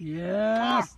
Yes.